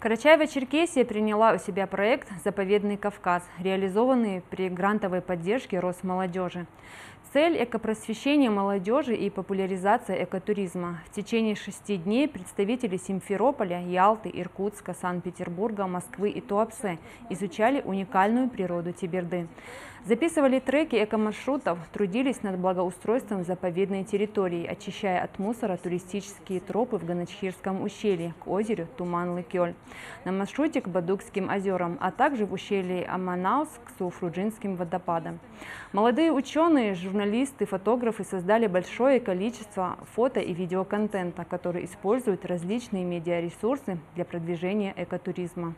Карачаево-Черкесия приняла у себя проект «Заповедный Кавказ», реализованный при грантовой поддержке Росмолодежи. Цель – экопросвещение молодежи и популяризация экотуризма. В течение шести дней представители Симферополя, Ялты, Иркутска, Санкт-Петербурга, Москвы и Туапсе изучали уникальную природу Тиберды. Записывали треки экомаршрутов, трудились над благоустройством заповедной территории, очищая от мусора туристические тропы в Ганачхирском ущелье к озеру Туман-Лыкёль, на маршруте к Бадукским озерам, а также в ущелье Аманаус к Суфруджинским водопадам. Молодые ученые, журналисты, фотографы создали большое количество фото и видеоконтента, который используют различные медиаресурсы для продвижения экотуризма.